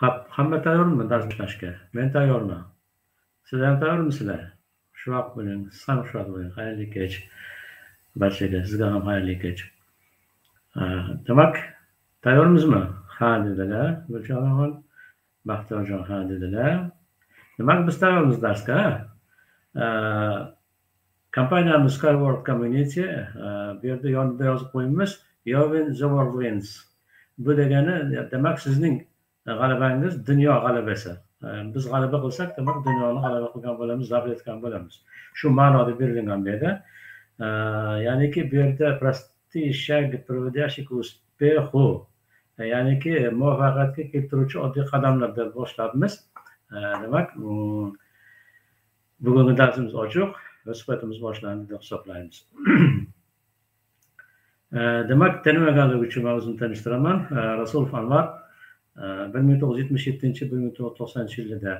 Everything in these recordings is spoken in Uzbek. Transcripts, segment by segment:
Hamma tayyormi dars boshlashga? Men tayyorman. Sizlar ham tayyormisizlar? Xushvaqt bo'ling. Siz ham xushvaqt bo'ling. Xayrli kech. Barchaga, sizga ham xayrli kech. Demak, tayyormizmi? Ha dedilar. Gulchehra onaxon, Baxtiyorjon ha dedilar. Demak, biz tayyormiz darsga. Kompaniyamiz Skyward Community, bu yerda yonida yozib qo'yibmiz Yovin the world wins. Bu degani demak sizning g'alabangiz dunyo g'alabasi. E, biz g'alaba qilsak, demak dunyoni g'alaba qilgan bo'lamiz, zabt etgan bo'lamiz. Shu ma'noda berilgan bu yerda. E, ya'niki bu yerda прости шаг, приводящий к успеху. Ya'niki muvaffaqiyatga keltiruvchi oddiy qadamlar deb boshlabmiz. E, demak, bugungi darsimiz ochiq va suhbatimiz boshlandi deb hisoblaymiz. Demak, tanimaganlar uchun man o'zimni tanishtiraman. Rasulov Anvar bir ming to'qqiz yuz yetmish yettinchi bir ming to'qqiz yuz to'qsoninchi yillarda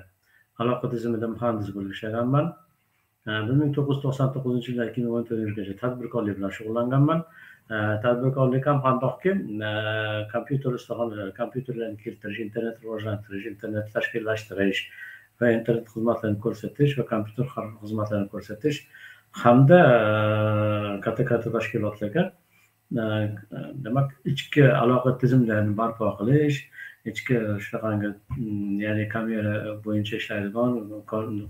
aloqa tizimida muhandis bo'lib ishlaganman e, bir ming to'qqiz yuz to'qson to'qqizinchi yildan ikki ming o'n to'rtinchi tadbirkorlik bilan shug'ullanganman. E, tadbirkorlik ham qandoqki e, kompyuter ustaxonalari kompyuterlarni keltirish internet rivojlantirish internet tashkillashtirish va internet xizmatlarini ko'rsatish va kompyuter xizmatlarini ko'rsatish hamda katta katta tashkilotlarga demak ichki aloqa tizimlarini barpo qilish ichki shunaqangi ya'ni kamera bo'yicha ishlaydigan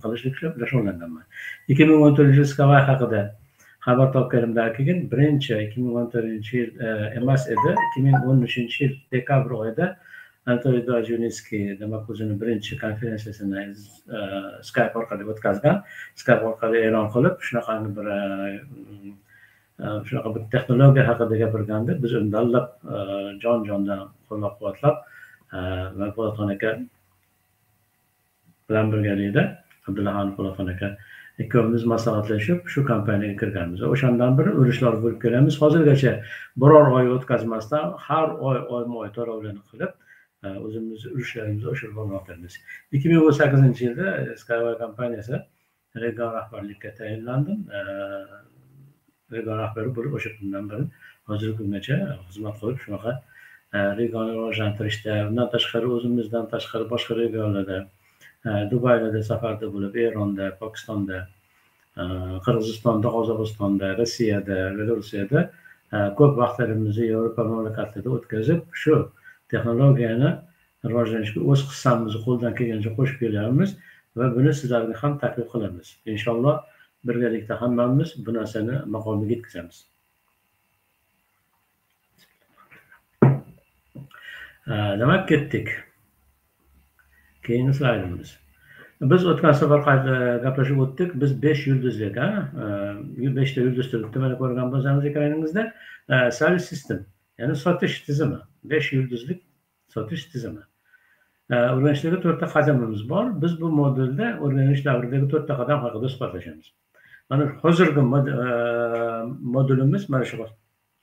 qilishlik bilan shug'ullanganman ikki ming o'n to'rtinchi yil skavay haqida xabar topganimdan keyin birinchi ikki ming o'n to'rtinchi yil e, emas edi ikki ming o'n uchinchi yil dekabr oyida antoni dojuniskiy demak o'zini birinchi konferensiyasini e, skype orqali o'tkazgan. Skype orqali e'lon qilib shunaqangi bir e, shunaqa bir texnologiya haqida gapirganda biz uni dallab jon jondan qo'llab quvvatlab va po'latxon aka bilan birgalikda abdullaxon po'latxon aka ikkovimiz maslahatlashib shu kompaniyaga kirganmiz. O'shandan beri urushlar bo'lib kelamiz. Hozirgacha biror oy o'tkazmasdan har oy oyma oy to'lovlarni qilib e, o'zimizni urushlarimizni oshirib bormoqdamiz ikki ming o'n sakkizinchi yilda skyway kompaniyasi region rahbarlikka tayinlandim e, region rahbari bo'lib o'sha kundan beri hozirgi kungacha xizmat qilib shunaqa regionni rivojlantirishda undan tashqari o'zimizdan tashqari boshqa regionlarda dubaylarda safarda bo'lib eronda pokistonda qirg'izistonda qozog'istonda rossiyada belarusiyada ko'p vaqtlarimizni yevropa mamlakatlarida o'tkazib shu texnologiyani rivojlanishga o'z hissamizni qo'ldan kelgancha qo'shib kelyapmiz va buni sizlarga ham taklif qilamiz inshaalloh birgalikda hammamiz bu narsani maqomiga yetkazamiz demak ketdik keyingi slaydimiz biz o'tgan safar e, gaplashib o'tdik. Biz besh yulduzlik beshta yulduz turibdi mana ko'rgan bo'lsangiz ekraningizda service system ya'ni sotish tizimi. Besh yulduzlik sotish tizimi. O'rganishdagi to'rtta qadamimiz bor. Biz bu modulda o'rganish davridagi to'rtta qadam haqida suhbatlashamiz. Mana hozirgi e, modulimiz mana shu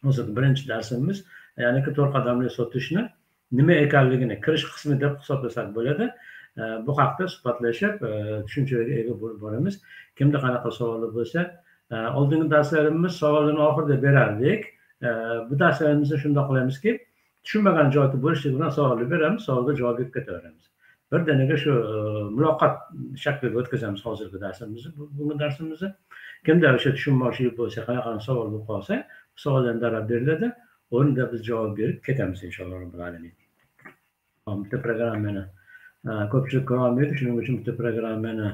hozirgi birinchi darsimiz ya'niki to'rt qadamli sotishni nima ekanligini kirish qismi deb hisoblasak bo'ladi. Bu haqda suhbatlashib e, tushunchaga ega bo'lib boramiz. Kimda qanaqa savollar bo'lsa e, oldingi darslarimiz savollarni oxirida berardik. E, bu darslarimizda shundoq qilamizki tushunmagan joyi bo'lishligi bilan savolni beramiz savolga javob berib ketaveramiz. Birdaniga shu muloqot shaklida o'tkazamiz hozirgi darsimizni bugungi darsimizni. Kimda o'sha tushunmovchilik bo'lsa qanaqa savol bo'lib qolsa savollarni darab beriladi. O'rnida biz javob berib ketamiz inshaalloh robbil alamin. Bitta programmani ko'pchilik ko'rolmaydi shuning uchun bitta programmani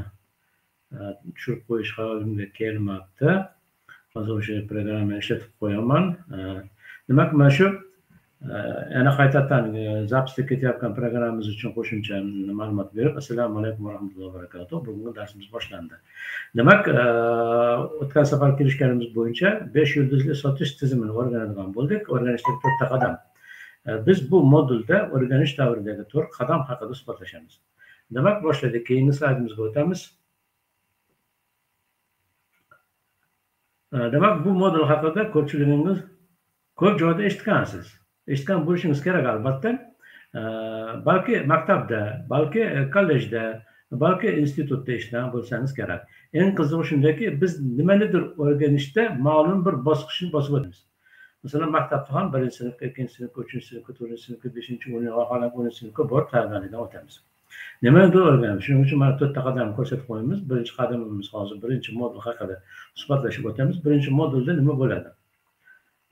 tushirib qo'yish hayolimga kelmabdi. Hozir o'sha programmani ishlatib qo'yaman. Demak mana shu? Yana qaytadan e, zapisda ketayotgan programmamiz uchun qo'shimcha ma'lumot berib assalomu alaykum va rahmatullohi va barakatuh. Bugungi darsimiz boshlandi. Demak e, o'tgan safar kelishganimiz bo'yicha besh yulduzli sotish tizimini o'rganadigan bo'ldik o'rganishdagi to'rtta qadam. Biz bu modulda o'rganish davridagi to'rt qadam haqida suhbatlashamiz demak boshladik keyingi slaydimizga o'tamiz. Demak bu modul haqida ko'pchiligingiz ko'p joyda eshitgansiz. Eshitgan bo'lishingiz kerak albatta. Balki maktabda balki e, kollejda balki institutda eshitgan bo'lsangiz kerak. Eng qizig'i shundaki biz nimanidir o'rganishda ma'lum bir bosqichni bosib o'tamiz. Masalan maktabda ham birinchi sinfga ikkinchi sinfga uchinchi sinfga to'rtinchi sinfga beshinchi oxirgi o'ninchi sinfga borib tayyorgarlikdan o'tamiz. Nimanidir o'rganamiz. Shuning uchun mana to'rtta qadam ko'rsatib qo'yamiz. Birinchi qadamimiz hozir birinchi modul haqida suhbatlashib o'tamiz. Birinchi modulda nima bo'ladi?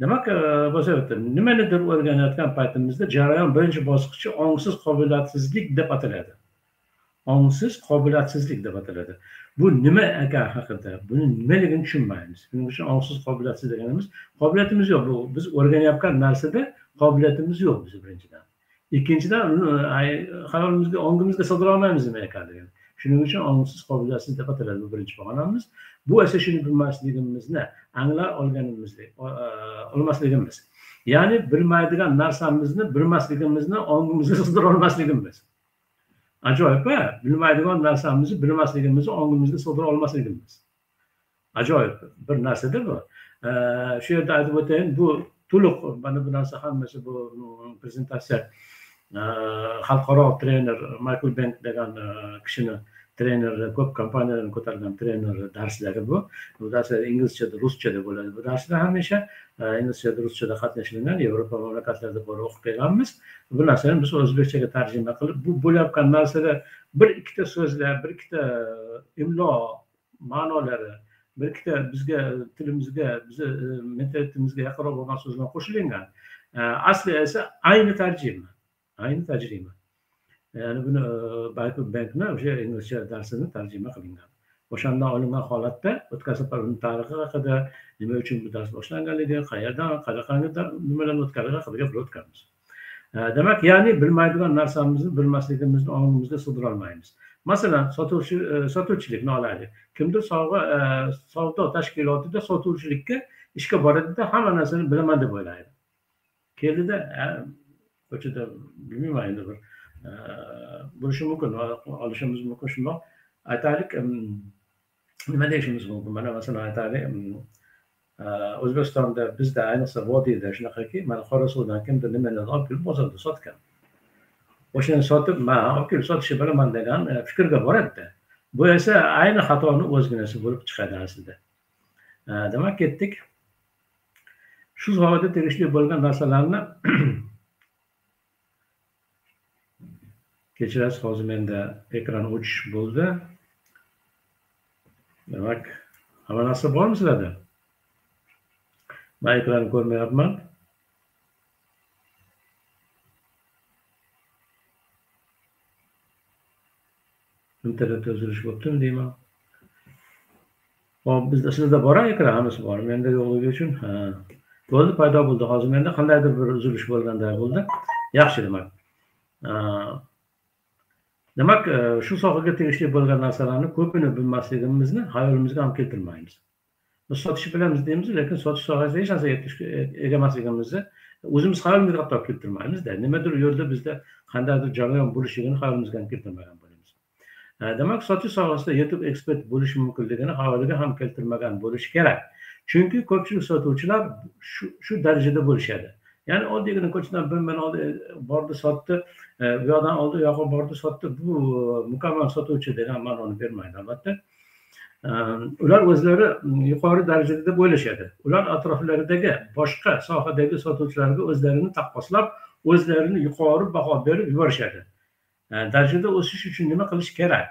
Demak e, bo'lsa nimanidir o'rganayotgan paytimizda jarayon birinchi bosqichi ongsiz qobiliyatsizlik deb ataladi. Ongsiz qobiliyatsizlik deb ataladi. Bu nima ekan haqida buni nimaligini tushunmaymiz. Shuning uchun ongsiz qobiliyatsiz deganimiz qobiliyatimiz yo'q. Bu biz o'rganayotgan narsada qobiliyatimiz yo'q biz birinchidan. Ikkinchidan hayolimizga ongimizga sig'dira olmaymiz nima ekanligini shuning uchun ongsiz qobiliyatsiz deb ataladi bu birinchi pog'onamiz. Bu esa shuni bilmasligimizni anglay olganimizni e, e, olmasligimiz. Ya'ni bilmaydigan narsamizni bilmasligimizni ongimizga sig'dira olmasligimiz. Ajoyib bilmaydigan narsamizni bilmasligimizni ongimizga sig'dira olmasligimiz. Ajoyib bir narsada bu. Shu yerda aytib o'tayin bu to'liq mana bu narsa hammasi bu prezentatsiya. Xalqaro trener maykl bent degan e, kishini treneri ko'p kompaniyalarni ko'targan trener darslari bu. Bu darslar inglizchada ruschada bo'ladi. Bu darslar hamisha e, inglizchada ruschada qatnashilgan yevropa mamlakatlarida borib o'qib kelganmiz. Bu narsani biz o'zbekchaga tarjima qilib bu bo'layotgan narsada bir ikkita so'zlar bir ikkita e, imlo ma'nolari bir ikkita bizga tilimizga bizni e, mentalitetimizga yaqinroq bo'lgan so'zlar qo'shilingan asli esa ayni tarjima ayni tajriba ya'ni buni e, bankni o'sha inglizcha darsini tarjima qilingan o'shandan olingan holatda o'tgan safar uni tarixi haqida nima uchun bu dars boshlanganligi qayerdan qanaqangi nimalarni o'tganligi haqida gapirib o'tganmiz e, demak ya'ni bilmaydigan narsamizni bilmasligimizni ongimizga sig'dirolmaymiz masalan sotuvchi e, sotuvchilikni olaylik kimdir? Sovg'a savdo tashkilotida sotuvchilikka ishga boradida hamma narsani bilaman deb o'ylaydi keldida ko'chada bilmayman endi bir bo'lishi mumkin olishimiz mumkin shundoq aytaylik nima deyishimiz mumkin? Mana masalan aytaylik e, o'zbekistonda bizda ayniqsa vodiyda shunaqaki mana qorasuvdan kimdir nimalarni olib kelib bozorda sotgan. O'shani sotib man olib kelib sotishni bilaman degan e, fikrga boradida bu esa ayni xatoni o'zginasi bo'lib chiqadi aslida. E, demak ketdik. Shu sohada tegishli bo'lgan narsalarni kechirasiz hozir menda ekran o'chish bo'ldi. Demak hamma narsa bormi sizlarda? Man ekranni ko'rmayapman. Internetda uzilish bo'libdimi deyman. Hop bizda sizda bor ekran? Hammasi bor. Menda yo'qligi uchun bo'ldi paydo bo'ldi. Hozir menda qandaydir bir uzilish bo'lganday bo'ldi. Yaxshi demak. Demak e, shu sohaga tegishli bo'lgan narsalarni ko'pini bilmasligimizni hayolimizga ham keltirmaymiz. Biz sotishni bilamiz deymiz lekin sotish sohasida hech narsaga e, ega emasligimizni o'zimiz hayolimizga hatto keltirmaymizda. Nimadir yo'lda bizda qandaydir jarayon bo'lishligini hayolimizga ham keltirmagan bo'lamiz. E, demak sotish sohasida yetuk ekspert bo'lish mumkinligini hayoliga ham keltirmagan bo'lishi kerak. Chunki ko'pchilik sotuvchilar shu darajada bo'lishadi. Ya'ni oddiygina ko'chadan bir man oldi bordi sotdi bu yoqdan oldi u yoqqa bordi sotdi bu mukammal sotuvchi degan ma'noni bermaydi albatta ular o'zlari yuqori darajada deb o'ylashadi ular atroflaridagi boshqa sohadagi sotuvchilarga o'zlarini taqqoslab o'zlarini yuqori baho berib yuborishadi darajada o'sish uchun nima qilish kerak.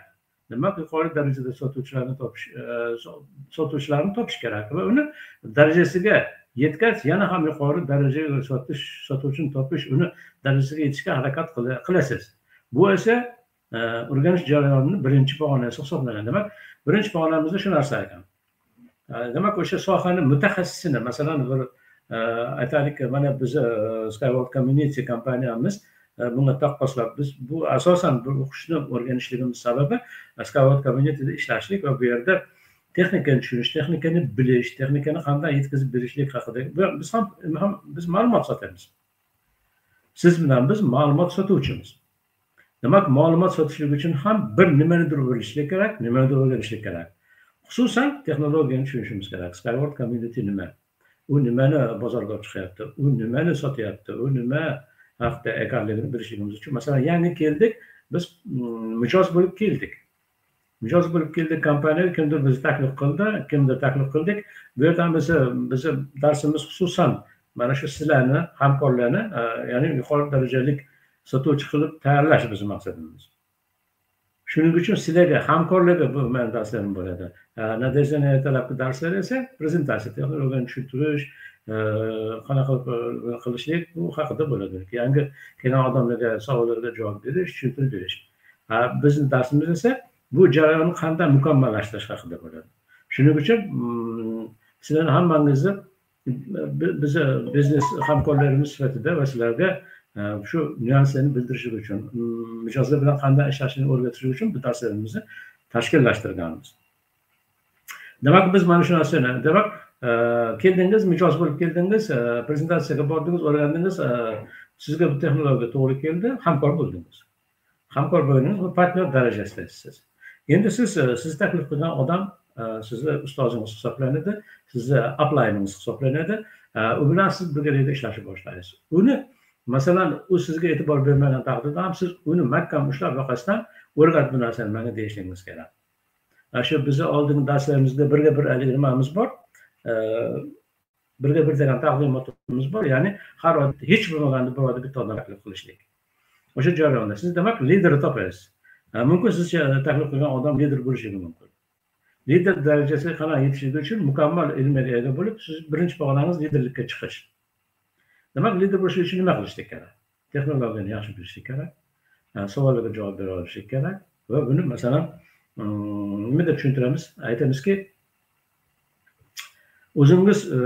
Demak yuqori darajada sotuvchilarni topish e, sotuvchilarni topish kerak. Va uni darajasiga yetgach yana ham yuqori darajaga sotish sotuvchini topish uni darajasiga yetishga harakat qilasiz. Bu esa e, o'rganish jarayonini birinchi pog'onasi hisoblanadi demak birinchi pog'onamizda shu narsa ekan. E, demak o'sha sohani mutaxassisini masalan bir e, aytaylik mana bizni skyward community kompaniyamiz bunga taqqoslab biz bu asosan bu o'qishni o'rganishligimiz sababi skyward communityda ishlashlik va bu yerda texnikani tushunish texnikani bilish texnikani qanday yetkazib berishlik haqida. Biz ham biz ma'lumot sotamiz. Siz bilan biz ma'lumot sotuvchimiz. Demak ma'lumot sotishlik uchun ham bir nimanidir o'rganishlik kerak nimanidir o'rganishlik kerak. Xususan texnologiyani tushunishimiz kerak. Skyward community nima? U nimani bozorga olib chiqyapti? U nimani sotyapti? U nima haqida ekanligini bilishligimiz uchun. Masalan yangi keldik biz mm, mijoz bo'lib keldik. Mijoz bo'lib keldik kompaniya kimdir bizni taklif qildi kimdir taklif qildik. Bu yerdan bizni bizni darsimiz xususan mana shu sizlarni hamkorlarni e, ya'ni yuqori darajalik sotuvchi qilib tayyorlash bizni maqsadimiz. Shuning uchun sizlarga hamkorlarga bu mani darslarim bo'ladi. E, Nadejda ertalabki darslar esa prezentatsiya tushuntirish e, qanaqa qilishlik bu haqida bo'ladi. Yangi kelgan odamlarga savollarga javob berish tushuntirib berish. Bizni darsimiz esa bu jarayonni qanday mukammallashtirish haqida bo'ladi shuning uchun mm, sizlarni hammangizni bizni biznes hamkorlarimiz sifatida va sizlarga e, shu nyuanslarni bildirish uchun mm, mijozlar bilan qanday ishlashni o'rgatish uchun bu darslarimizni tashkillashtirganmiz. Demak biz mana shu narsani demak e, keldingiz mijoz bo'lib keldingiz e, prezentatsiyaga bordingiz o'rgandingiz sizga bu texnologiya to'g'ri keldi hamkor bo'ldingiz. Hamkor bo'ldingiz va partnyor darajasidasiz endi siz e, sizni taklif qilgan odam e, sizni ustozingiz hisoblanadi sizni aplayningiz hisoblanadi e, u bilan siz birgalikda ishlashni boshlaysiz. Uni masalan u sizga e'tibor bermagan taqdirda ham siz uni mahkam ushlab yoqasidan o'rgat bu narsani manga deyishingiz kerak. Shu bizni oldingi darslarimizda birga bir haligi nimamiz bor? Birga bir degan taqdimotimiz bor. Ya'ni har hech bo'lmaganda bir oyda bitta odam taklif qilishlik. O'sha jarayonda siz demak liderni topasiz. Mumkin siz tahlil qilgan odam lider bo'lishligi mumkin. Lider darajasiga qanday yetishligi uchun mukammal ilmga ega bo'lib siz birinchi pog'onangiz liderlikka chiqish. Demak lider bo'lish uchun nima qilishlik kerak? Texnologiyani yaxshi bilishlik kerak savollarga javob bera olishlik kerak va buni masalan mm, nima deb tushuntiramiz? Aytamizki o'zingiz e,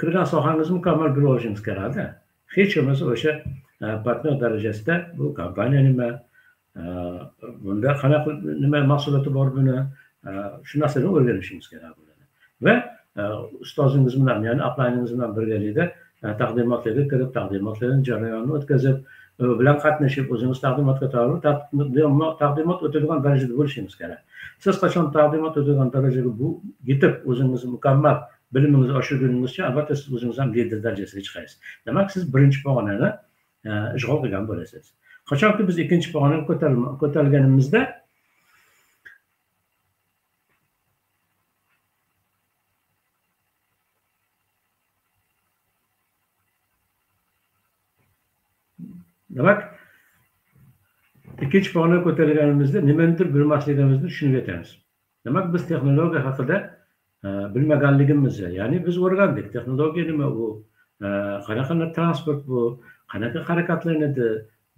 kirgan sohangizni mukammal bilib olishingiz kerakda. Hech bo'lmasa o'sha e, partnyor darajasida bu kompaniya nima bunda qanaqa nima mahsuloti bor buni? Shu narsani o'rganishingiz kerak bo'ladi. Va e, ustozingiz bilan ya'ni aplayningiz bilan birgalikda e, taqdimotlarga kirib taqdimotlarni jarayonini o'tkazib e, bilan qatnashib o'zingiz taqdimotga tayyorlab taqdimot o'tadigan darajada bo'lishingiz kerak. Siz qachon taqdimot o'tadigan darajaga bu yetib o'zingizni mukammal bilimingizni oshirguningizcha albatta siz o'zingiz ham lider darajasiga chiqasiz. Demak siz birinchi pog'onani ishg'ol qilgan bo'lasiz. Qachonki biz ikkinchi pog'onaga ko'tarilganimizda demak ikkinchi pog'onaga ko'tarilganimizda nimanidir bilmasligimizni tushunib yetamiz. Demak biz texnologiya haqida e, bilmaganligimizni ya'ni biz o'rgandik. Texnologiya nima u? E, qanaqa transport bu? Qanaqa harakatlanadi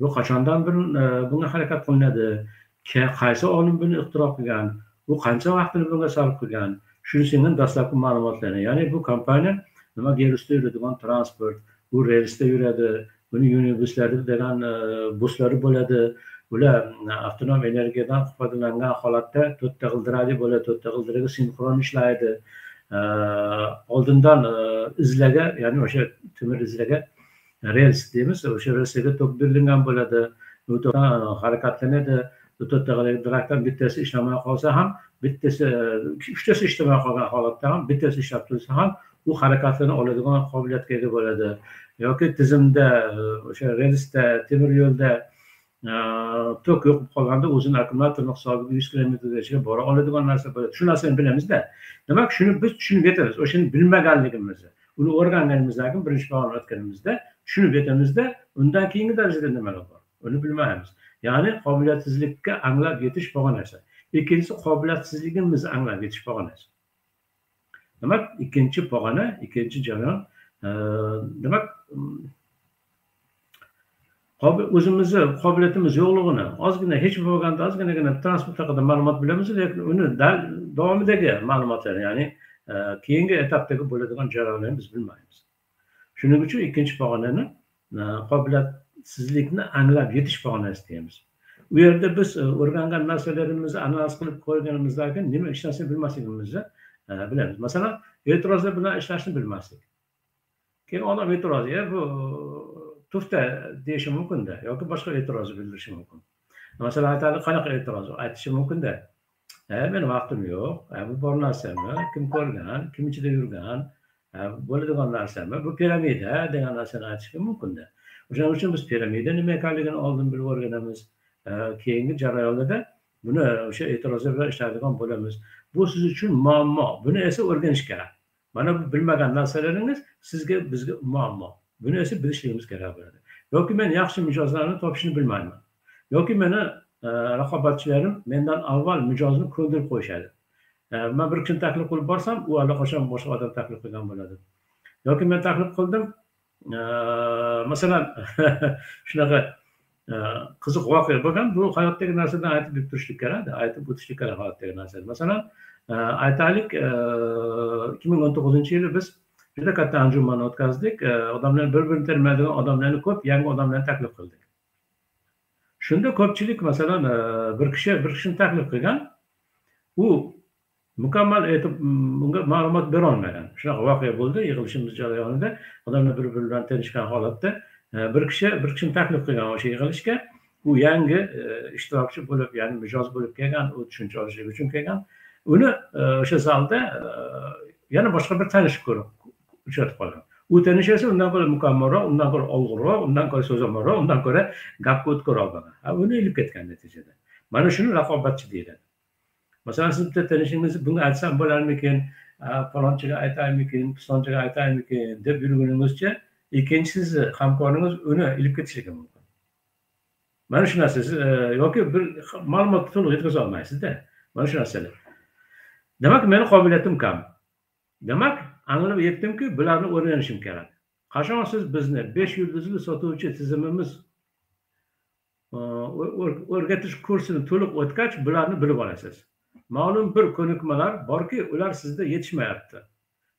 bu qachondan e, bunga harakat qilinadi? Qaysi olim buni ixtiro qilgan? U qancha vaqtini bunga sarf qilgan? Shunisining dastlabki ma'lumotlarni ya'ni bu kompaniya nima yer usti yuradigan transport u relsda yuradi buni unibuslarda degan e, buslari bo'ladi. Ular e, avtonom energiyadan foydalangan holatda to'rtta g'ildiragi bo'ladi to'rtta g'ildiragi sinxron ishlaydi. Oldindan izlaga ya'ni o'sha temir izlaga rels deymiz o'sha relsga tok berilgan bo'ladi u e, harakatlanadi to'rtta g'ildirakdan bittasi ishlamay qolsa ham bittasi uchtasi e, ishlamay qolgan holatda ham bittasi ishlab tursa ham u harakatlanib oladigan qobiliyatga ega bo'ladi yoki tizimda e, o'sha relsda temir yo'lda tok yo'qib qolganda o'zini akkumulyatorni hisobiga yuz kilometrgacha bora oladigan narsa bo'ladi shu narsani bilamizda demak shuni biz tushunib yetamiz o'shani bilmaganligimizni uni o'rganganimizdan keyin birinchi pog'ona o'tganimizda tushunib yetamizda undan keyingi darajada nimalar bor? Uni bilmaymiz. Ya'ni qobiliyatsizlikka anglab yetish pog'onasi ikkinchisi qobiliyatsizligimizni anglab yetish pog'onasi demak ikkinchi pog'ona ikkinchi jarayon demak mm, o'zimizni qobiliyatimiz yo'qligini ozgina hech bo'lmaganda ozginagina transport haqida ma'lumot bilamiz lekin uni davomidagi ma'lumotlar ya'ni keyingi etapdagi bo'ladigan jarayonlarni biz bilmaymiz. Shuning uchun ikkinchi pog'onani e, qobiliyatsizlikni anglab yetish pog'onasi deymiz. U yerda biz e, o'rgangan narsalarimizni analiz qilib ko'rganimizdan keyin nima hech narsani bilmasligimizni e, bilamiz. Masalan e'tirozlar bilan ishlashni bilmaslik. Keyin odam e'tirozi bu to'xta deyishi mumkinda yoki boshqa e'tiroz bildirishi mumkin. Masalan aytadi qanaqa e'tiroz? Aytishi mumkinda e meni vaqtim yo'q. Bu bor narsami? Kim ko'rgan? Kim ichida yurgan? Bo'ladigan narsami bu piramida degan narsani aytishga mumkinda o'shaning uchun biz piramida nima ekanligini oldin bilib o'rganamiz. Keyingi jarayonlarda buni o'sha e'tirozlar bilan ishlaydigan bo'lamiz. Bu siz uchun muammo. Buni esa o'rganish kerak. Mana bu bilmagan narsalaringiz sizga bizga muammo. Buni esa bilishligimiz kerak bo'ladi. Yoki men yaxshi mijozlarni topishni bilmayman. Yoki meni raqobatchilarim mendan avval mijozni ko'ldirib qo'yishadi. Man bir kishini taklif qilib borsam u allaqachon boshqa odam taklif qilgan bo'ladi yoki men taklif qildim e, masalan shunaqa qiziq voqea bo'lgan bu hayotdagi narsadan aytib turishlik kerak aytib o'tishlik kerak hayotdagi narsani masalan aytaylik ikki ming o'n to'qqizinchi yili biz juda katta anjuman o'tkazdik. Э, Odamlar bir birini taniydigan odamlarni ko'p yangi odamlarni taklif qildik. Shunda ko'pchilik masalan э, bir kishi bir kishini taklif qilgan u mukammal e, aytib unga ma'lumot berolmagan. Shunaqa voqea bo'ldi yig'ilishimiz jarayonida. Odamlar bir biri bilan tanishgan holatda e, bir kishi bir kishini taklif qilgan o'sha yig'ilishga. U yangi e, ishtirokchi bo'lib ya'ni mijoz bo'lib kelgan u tushuncha olishlik uchun kelgan. Uni o'sha zalda yana boshqa bir tanish ko'rib uchratib qolgan. U tanish esa undan ko'ra mukammalroq undan ko'ra olg'irroq undan ko'ra so'zamolroq undan ko'ra gapga o'tkirroq bo'lgan uni ilib ketgan natijada mana shuni raqobatchi deyiladi. Masalan siz bitta tanishingizni bunga aytsam bo'larmikin falonchiga aytaymikin pistonchiga aytaymikin deb yurguningizcha ikkinchi sizni hamkoringiz uni ilib ketishligi mumkin mana shu narsa siz yoki bir ma'lumotni to'liq yetkaza olmaysizda mana shu narsalar demak meni qobiliyatim kam demak anglab yetdimki bularni o'rganishim kerak qachon siz bizni besh yulduzli sotuvchi tizimimiz o'rgatish kursini to'liq o'tgach bularni bilib olasiz ma'lum bir ko'nikmalar borki ular sizda yetishmayapti.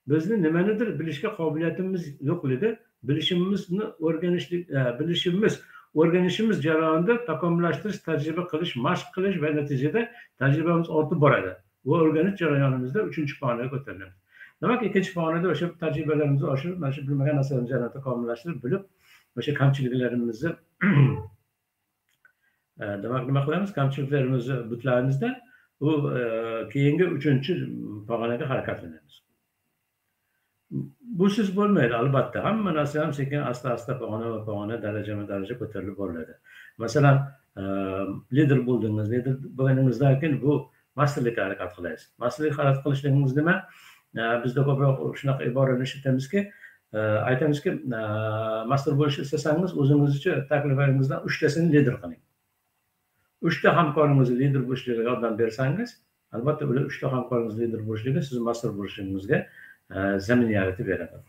Bizni nimanidir bilishga qobiliyatimiz yo'qligi bilishimizni o'rganishlik e, bilishimiz o'rganishimiz jarayonida takomillashtirish tajriba qilish mashq qilish va natijada tajribamiz ortib boradi. Va o'rganish jarayonimizda uchinchi pog'onaga ko'tariladi demak ikkinchi pog'onada o'sha tajribalarimizni oshirib mana shu bilmagan narsalarimizni takomillashtirib bilib o'sha kamchiliklarimizni e, demak nima qilamiz? Kamchiliklarimizni butlaymizda bu e, keyingi uchinchi pog'onaga harakatlanamiz busiz bo'lmaydi albatta. Hamma narsa ham sekin asta asta pog'ona va pog'ona darajama daraja ko'tarilib boriladi. Masalan e, lider bo'ldingiz lider bo'lganingizdan keyin bu masterlikka harakat qilasiz masterlik harakat qilishligingiz nima? E, bizda ko'proq shunaqa iborani ishlatamizki aytamizki master bo'lishni istasangiz o'zingizcha takliflaringizdan uchtasini lider qiling. Uchta hamkorimiz lider bo'lishligiga yordam bersangiz albatta ular uchta hamkorimiz lider bo'lishligi sizni master bo'lishingizga e, zamin yaratib beradi.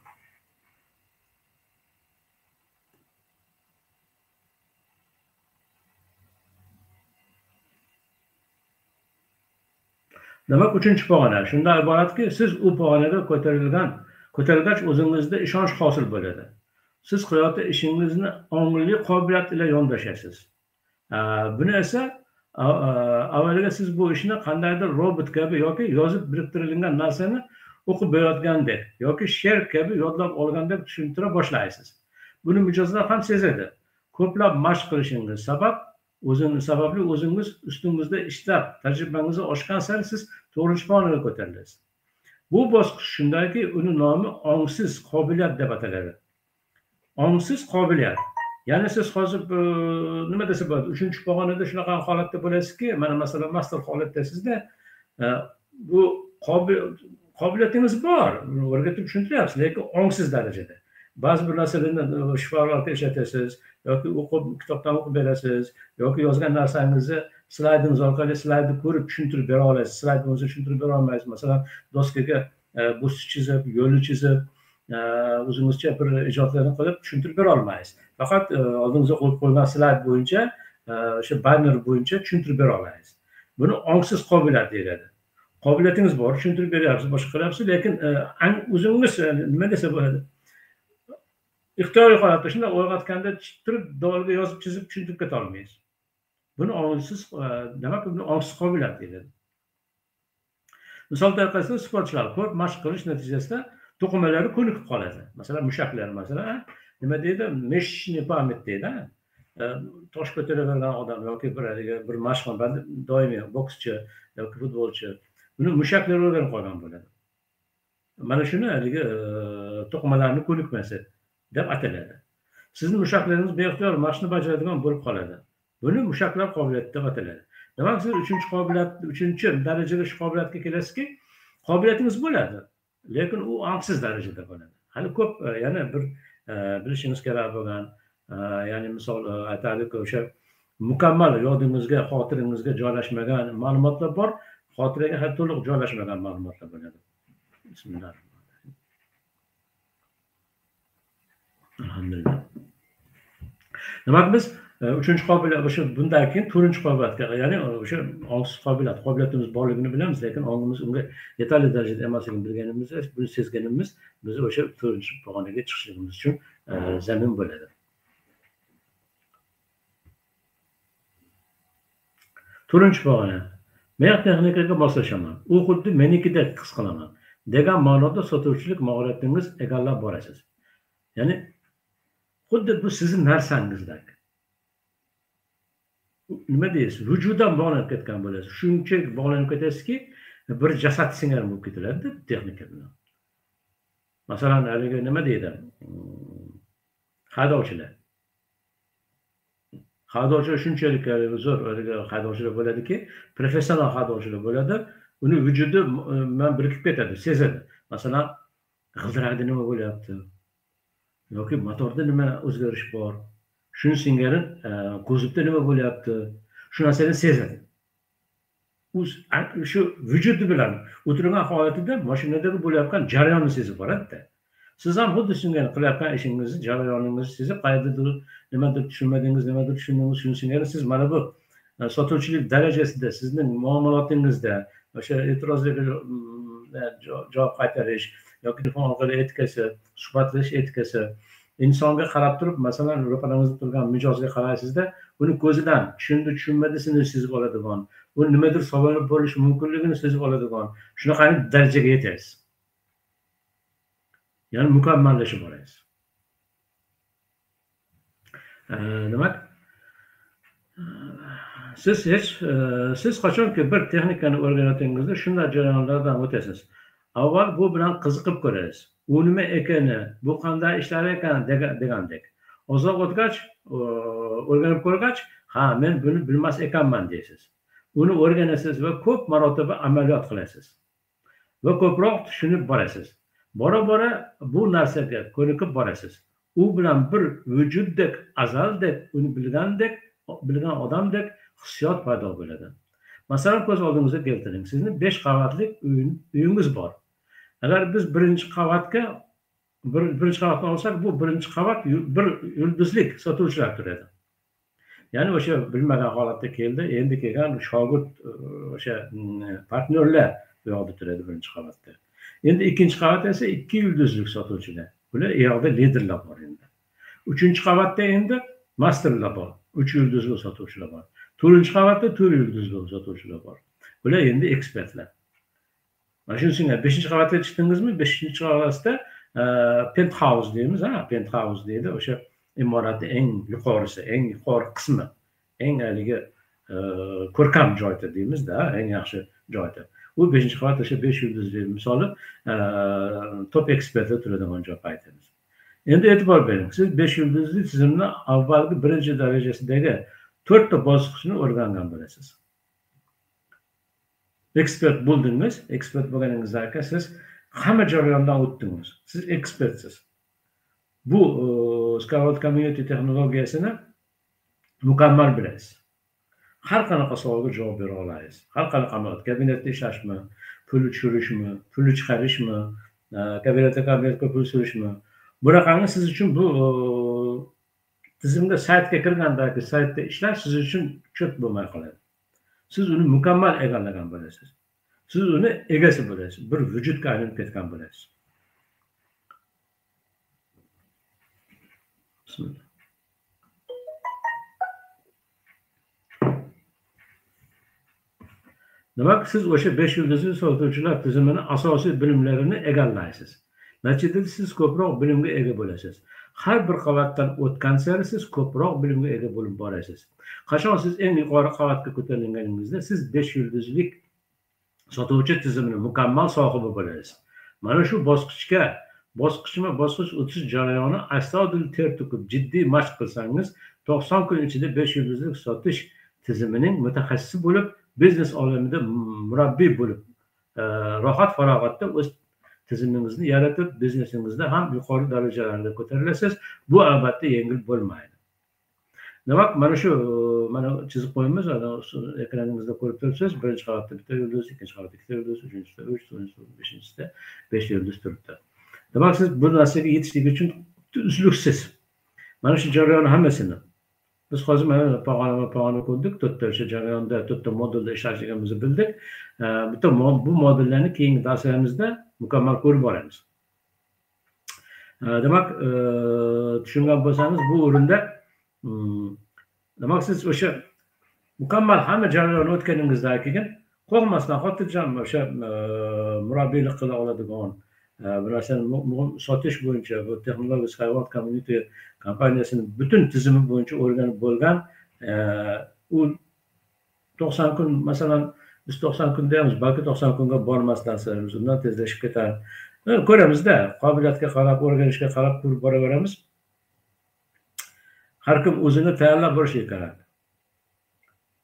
Demak uchinchi pog'ona. Shundan iboratki siz u pog'onaga ko'tarilgan ko'tarilgach o'zingizda ishonch hosil bo'ladi. Siz qilayotgan ishingizni ongli qobiliyat bilan yondashasiz. Buni esa avvaliga siz bu ishni qandaydir robot kabi yoki yozib biriktirilgan narsani o'qib berayotgandek yoki she'r kabi yodlab olgandek tushuntira boshlaysiz. Buni mijozlar ham sezadi. Ko'plab mashq qilishingiz sabab o'zini sababli o'zingiz ustingizda ishlab tajribangizni oshgan sari siz to'g'rinchi pog'onaga ko'tarilasiz bu bosqich shundaki uni nomi ongsiz qobiliyat deb ataladi. Ongsiz qobiliyat ya'ni siz hozir nima desa bo'ladi? Uchinchi pog'onada shunaqa holatda bo'lasizki mana masalan master holatdasizda e, bu qobiliyatingiz bor. O'rgatib tushuntiryapsiz lekin ongsiz darajada. Ba'zi bir narsalarni e, shifolarga ishlatasiz yoki o'qib kitobdan o'qib berasiz yoki yozgan narsangizni slaydingiz orqali slaydni ko'rib tushuntirib bera olasiz. Slaydni o'zini tushuntirib bera olmaysiz. Masalan doskaga e, chizib yo'lni chizib Э, o'zimizcha bir ijodlarni qilib tushuntirib bera olmaysiz faqat e, oldingizga qo'yib qo'ygan slayd bo'yicha e, o'sha banner bo'yicha tushuntirib bera olasiz buni ongsiz qobiliyat deyiladi. Qobiliyatingiz bor tushuntirib beryapsiz boshqa qilyapsiz lekin e, o'zingiz nima desa bo'ladi? Ixtiyoriy holatda shunday uyg'otganda turib devorga yozib chizib tushuntirib ketolmaysiz buni ongsiz nima buni ongsiz qobiliyat deyiladi. Misol tariqasida sportchilar ko'p mashq qilish natijasida to'qimalari ko'nikib qoladi. Masalan mushaklar masalan nima deydi? Meshishniy pamять deydi e, tosh ko'taravergan odam yoki bir haligi bir mashhur doimiy bokschi yoki futbolchi uni mushaklari o'rganib qolgan bo'ladi. Mana shuni haligi e, to'qimalarni ko'nikmasi deb ataladi. Sizni mushaklaringiz beixtiyor mashqni bajaradigan bo'lib qoladi. Buni mushaklar qobiliyati deb ataladi. Demak siz uchinchi qobiliyat uchinchi darajada shu qobiliyatga kelasizki qobiliyatingiz bo'ladi. Lekin u ongsiz darajada bo'ladi. Hali ko'p e, yana bir e, bilishingiz kerak bo'lgan e, ya'ni misol e, aytaylik o'sha mukammal yodingizga xotiringizga joylashmagan ma'lumotlar bor. Xotiraga hali to'liq joylashmagan ma'lumotlar bo'ladi. Bismillah. Alhamdulillah. Demak biz uchinchi qobiliyat o'sha bundan keyin to'rtinchi qobiliyatga ya'ni o'sha ongsiz qobiliyat qobiliyatimiz borligini bilamiz lekin ongimiz unga yetarli darajada emasligini bilganimiz buni sezganimiz biz o'sha to'rtinchi pog'onaga chiqishligimiz uchun e, zamin bo'ladi. To'rtinchi pog'ona. Men texnikaga moslashaman. U xuddi menikidek his qilaman. Degan ma'noda sotuvchilik mahoratingiz egallab borasiz. Ya'ni xuddi bu sizni narsangizdek nima deysiz? Vujuddan bog'lanib ketgan bo'lasiz. Shunchalik bog'lanib ketasizki bir jasad singari bo'lib ketiladida texnika bilan. Masalan haligi nima deydi? Hmm, haydovchilar. Haydovchilar shunchalik zo'r haligi haydovchilar bo'ladiki professional haydovchilar bo'ladi. Uni vujudi bilan birikib ketadi sezadi. Masalan g'ildirakda nima bo'lyapti? Yoki motorda nima o'zgarish bor? Shuni singari e, ko'zimda nima bo'lyapti? Shu narsani sezadi u shu vujudi bilan o'tirgan holatida mashinadagi bo'layotgan jarayonni sezib boradida. Siz ham xuddi shunga qilayotgan ishingizni jarayoningizni sezib qayerdadir nimadir tushunmadingiz nimadir tushundingiz shuni singari siz mana bu e, sotuvchilik darajasida sizni muomalotingizda o'sha e'tirozlarga mm, e, javob qaytarish yoki telefon orqali etikasi suhbatlashish etikasi insonga qarab turib masalan ro'paramizda turgan mijozga qaraysizda uni ko'zidan tushundi tushunmadisini sezib oladigan u nimadir savol bo'lishi mumkinligini sezib oladigan shunaqangi darajaga yetasiz. Ya'ni mukammallashib borasiz. Demak siz hech siz qachonki bir texnikani o'rganayotganingizda shunday jarayonlardan o'tasiz. Avval bu bilan qiziqib ko'rasiz. U nima ekani bu qanday ishlar ekan degandek. Uzoq o'tgach o'rganib ko'rgach ha men buni bilmas ekanman deysiz. Uni o'rganasiz va ko'p marotaba amaliyot qilasiz. Va ko'proq tushunib borasiz. Bora bora bu narsaga ko'nikib borasiz. U bilan bir vujuddek azaldek uni bilgandek bilgan odamdek hissiyot paydo bo'ladi. Masalan ko'z oldingizga keltiring. Sizni besh qavatli uyingiz bor. Agar biz birinchi qavatga bir birinchi qavatni olsak bu birinchi qavat bir yulduzlik sotuvchilar turadi. Ya'ni o'sha bilmagan holatda keldi endi kelgan shogird o'sha partnyorlar bu yoqda turadi birinchi qavatda. Endi ikkinchi qavat esa ikki yulduzlik sotuvchilar. Bular u yoqda liderlar bor endi. Uchinchi qavatda endi masterlar bor uch yulduzli sotuvchilar bor. To'rtinchi qavatda to'rt yulduzli sotuvchilar bor. Bular endi ekspertlar. Mana shuni beshinchi qavatga chiqdingizmi beshinchi qavatda penthaus penthouse deymiz ha penthouse deydi o'sha imoratni eng yuqorisi eng yuqori qismi eng haligi ko'rkam joyda deymizda eng yaxshi joyda. U beshinchi qavat o'sha besh yulduzli misoli e, top ekspertlar turadigan joy aytamiz endi e'tibor bering siz besh yulduzli tizimni avvalgi birinchi darajasidagi to'rtta bosqichni o'rgangan bo'lasiz. Ekspert bo'ldingiz. Ekspert bo'lganingizdan keyin siz hamma jarayondan o'tdingiz. Siz ekspertsiz. Bu e, scout community texnologiyasini mukammal bilasiz. Har qanaqa savolga javob bera olasiz. Har qanaqa amaliyot kabinetda ishlashmi pul tushirishmi pul chiqarishmi e, kabinetda kabinetga pul surishmi. Bunaqangi siz uchun bu e, tizimga saytga kirgandagi saytda ishlash siz uchun cho't bo'lmay qoladi. Siz uni mukammal egallagan bo'lasiz siz uni egasi bo'lasiz bir vujudga aylanib ketgan bo'lasiz demak siz o'sha besh yulduzli sotuvchilar tizimini asosiy bilimlarini egallaysiz. Natijada siz ko'proq bilimga ega bo'lasiz. Har bir qavatdan o'tgan sari siz ko'proq bilimga ega bo'lib borasiz. Qachon siz eng yuqori qavatga ko'tarilganingizda siz besh yulduzlik sotuvchi tizimini mukammal sohibi bo'lasiz mana shu bosqichga bosqichma bosqich o'tish jarayoni astoydil ter to'kib jiddiy mashq qilsangiz to'qson kun ichida besh yulduzlik sotish tizimining mutaxassisi bo'lib biznes olamida murabbiy bo'lib e, rohat farog'atda o'z tizimimizni yaratib biznesingizni ham yuqori darajalarga ko'tarilasiz. Bu albatta yengil bo'lmaydi. Demak mana shu mana chizib qo'yamiz ekraningizda ko'rib turibsiz birinchi qavatda bitta yulduz ikkinchi qavatda ikkita yulduz uchinchisida uch to'rtinchisida beshinchisida besh yulduz turibdi. Demak siz bu narsaga yetishlik uchun uzluksiz. Mana shu jarayonni hammasini. Biz hozir mana pog'onama pog'ona ko'rdik to'rtta o'sha jarayonda to'rtta modulda ishlashligimizni bildik. Bitta bu modullarni keyingi darslarimizda mukammal ko'rib boramiz. Demak e, tushungan bo'lsangiz bu o'rinda mm, demak siz o'sha mukammal hamma jarayonni o'tganingizdan keyin qo'rqmasdan xotirjam o'sha e, murabbiylik qila oladigan e, bu narsani sotish bo'yicha bu texnologiya hayvon community kompaniyasini butun tizimi bo'yicha o'rganib bo'lgan u to'qson kun masalan biz to'qson kunda deymiz balki to'qson kunga bormasdan biz undan tezlashib ketadi ko'ramizda qobiliyatga qarab o'rganishga qarab ko'rib boraveramiz. Har kim o'zini tayyorlab borishi kerak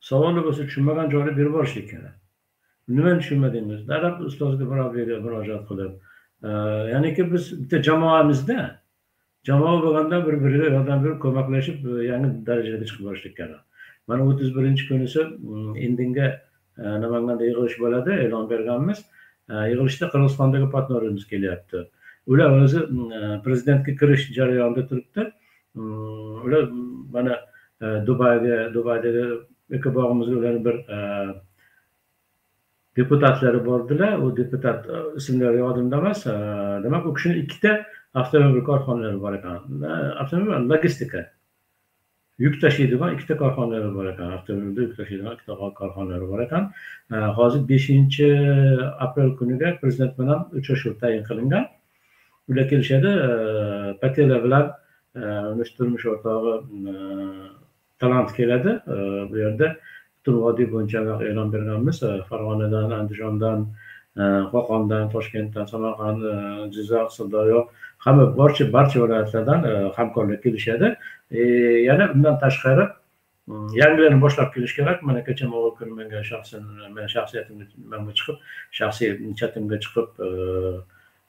savolni bo'lsa tushunmagan joyda berib borishi kerak nimani tushunmadingiz? Darrov ustozga murojaat qilib. Ya'niki biz bitta jamoamizda jamoa bo'lganda bir biriga yordam berib ko'maklashib yangi darajaga chiqib borishlik kerak. Mana o'ttiz birinchi kunisi mm, indinga namanganda yig'ilish bo'ladi e'lon berganmiz yig'ilishda qirg'izistondagi partnyorimiz kelyapti ular o'zi prezidentga kirish jarayonida turibdi ular mana dubayga dubaydagi ekobog'imizga ularni bir deputatlari bordilar u deputat ismlari yodimda emas demak u kishini ikkita avtomobil korxonalari bor ekan avtomobil logistika yuk tashiydigan ikkita korxonalari bor ekan. Avtomobilda yuk tashiydigan ikkita korxonalari bor ekan. Hozir beshinchi aprel kuniga prezident bilan uchrashuv tayin qilingan. Ular kelishadi patela bilan turmush o'rtog'i talant keladi. Bu yerda butun vodiy bo'yicha e'lon berganmiz. Farg'onadan andijondan qo'qondan toshkentdan samarqand jizzax sirdaryo hamma barcha barcha viloyatlardan e, hamkorlar kelishadi. E, yana undan tashqari e, yangilarni boshlab kelish kerak. Mana kecha mo'g'ul kuni menga shaxsan meni shaxsiyatimga manga chiqib shaxsiy chatimga chiqib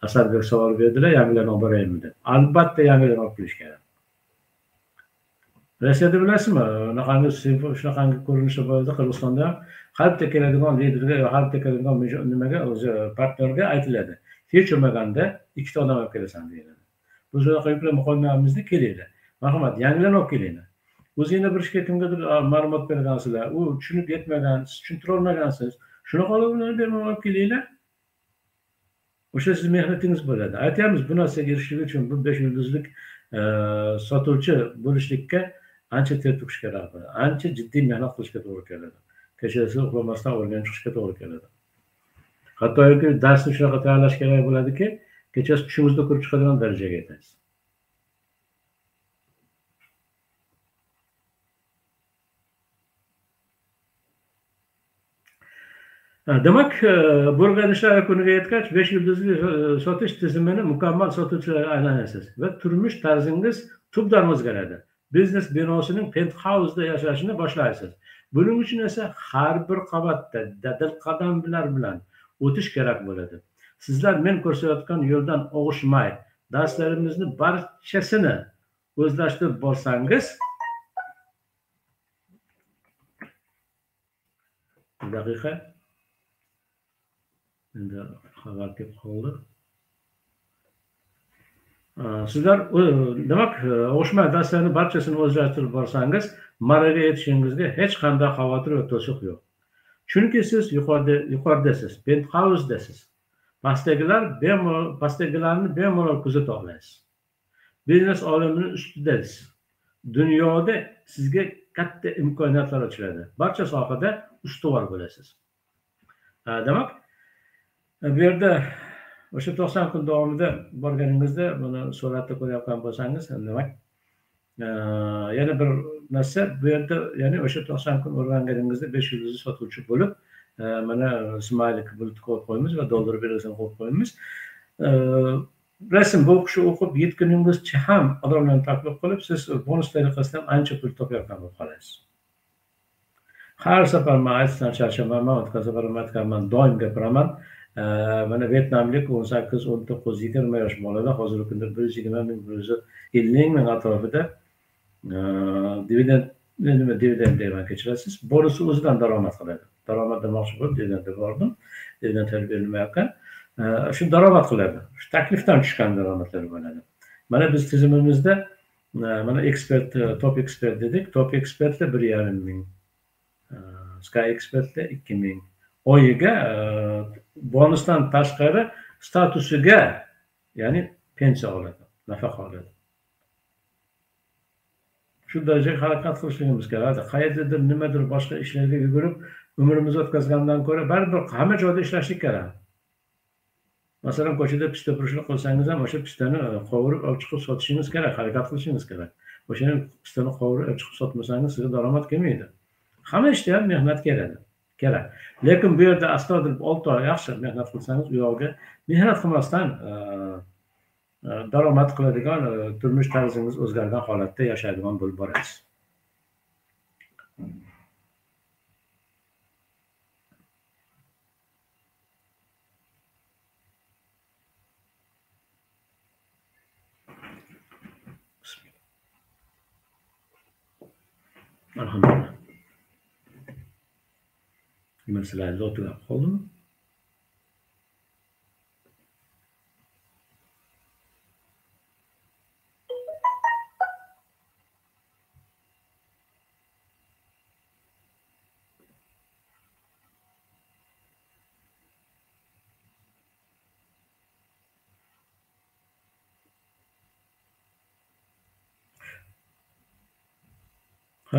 asarbek savol berdilar yangilarni olib boraymi deb albatta yangilarni olib kelish kerak. Rossiyada bilasizmi? Unaqangi shunaqangi ko'rinishlar bo'ladi qirg'izistonda. Ham har bitta keladigan liderga har bitta keladigan nimaga o'zi partnyorga aytiladi. Hech bo'lmaganda ikkita odam olib kelasan deyiladi biz unaqa yuklamay qo'ymayapmizda kelinglar marhamat yangilarni olib kelinglar o'zinglar bir ishga kimgadir ma'lumot bergansizlar u tushunib yetmagan siz tushuntirolmagansiz shunaqa odamlarni bemalol olib kelinglar o'sha sizni mehnatingiz bo'ladi. Aytyapmiz bu narsaga erishishlik uchun bu besh yulduzlik e, sotuvchi bo'lishlikka ancha ter to'kish kerak bo'ladi ancha jiddiy mehnat qilishga to'g'ri keladi. Kechasi uxlamasdan o'rganib chiqishga to'g'ri keladi. Hattoki darsni shunaqa tayyorlash kerak bo'ladiki kechasi tushingizda ko'rib chiqadigan darajaga yetasiz. Demak e, bu o'rganishlar yakuniga yetgach besh yulduzli e, sotish tizimini mukammal sotuvchilarga aylanasiz va turmush tarzingiz tubdan o'zgaradi. Biznes binosining penthausda yashashni boshlaysiz. Buning uchun esa har bir qavatda dadil qadamlar bilan o'tish kerak bo'ladi. Sizlar men ko'rsatayotgan yo'ldan og'ishmay darslarimizni barchasini o'zlashtirib borsangiz daqiqa. Endi xabar kelib qoldi. Sizlar demak e, o'shma darslarni barchasini o'zlashtirib borsangiz marraga yetishingizga hech qanday xavotir va to'siq yo'q. Chunki siz yuqorida yuqoridasiz penthausdasiz pastdagilar bemalol pastdagilarni bemalol kuzata olasiz biznes olamining ustidasiz dunyoda sizga katta imkoniyatlar ochiladi. Barcha sohada ustuvor bo'lasiz. Demak bu yerda o'sha to'qson kun davomida borganingizda buni suratda ko'rayotgan bo'lsangiz demak yana bir narsa bu yerda ya'ni o'sha to'qson kun o'rganganingizda besh yulduzli sotuvchi bo'lib mana smaylik bulut qo'yib qo'yamiz va dollar belgisini qo'yib qo'yamiz rasm bu o'qishni o'qib yetguningizcha ham odamlarni taklif qilib siz bonus tariqasidan ancha pul topayotgan bo'lib qolasiz har safar man aytishdan charchamayman o'tgan safar ham aytganman doim gapiraman mana e, vyetnamlik o'n sakkiz o'n to'qqiz yigirma yosh bolalar hozirgi kunda bir yuz yigirma ming bir yuz ellik ming atrofida dividend nima dividend deyman kechirasiz bonusi o'zidan daromad qiladi daromad demoqchi bo'lib dividendga bordim dividendlar berilmayotgan shu e, daromad qiladi shu taklifdan tushgan daromadlar bo'ladi mana biz tizimimizda mana e, ekspert e, top ekspert dedik. Top ekspertda bir yarim ming sky ekspertda ikki ming oyiga bonusdan tashqari statusiga ya'ni pensiya oladi nafaqa oladi shu darajaga harakat qilishligimiz kerak qayerdadir nimadir boshqa ishlarga yugurib umrimizni o'tkazgandan ko'ra baribir hamma joyda ishlashlik kerak masalan ko'chada pista purushlik qilsangiz ham o'sha pistani qovurib e, olib chiqib sotishingiz kerak harakat qilishingiz kerak o'shani pistani qovurib olib chiqib sotmasangiz sizga daromad kelmaydi hamma ishda ham mehnat keladi kerak lekin bu yerda astoydil olti oy yaxshi mehnat qilsangiz u yog'iga mehnat qilmasdan e, daromad qiladigan e, turmush tarzingiz o'zgargan holatda yashaydigan bo'lib borasiz alhamdulillah. Nima sizlarni o'tirib qoldimi?